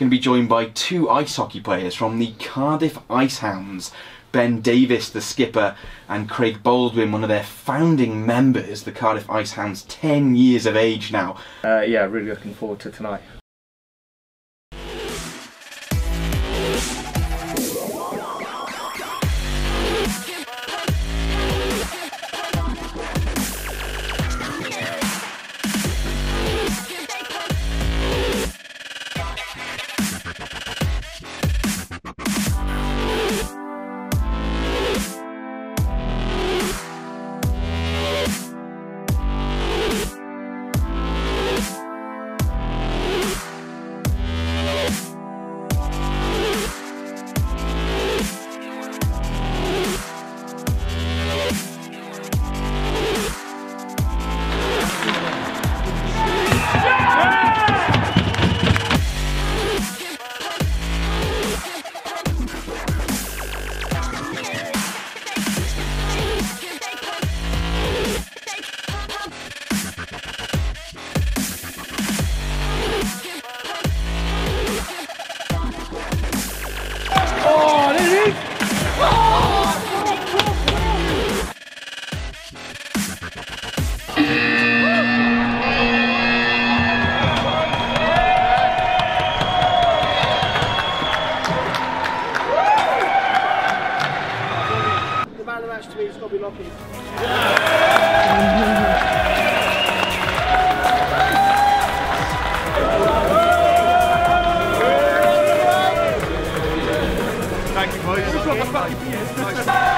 Going to be joined by two ice hockey players from the Cardiff Ice Hounds. Ben Davis, the skipper, and Craig Baldwin, one of their founding members, the Cardiff Ice Hounds, 10 years of age now. Uh, yeah, really looking forward to tonight. Match to me has got to be Lockie. Thank you, boys.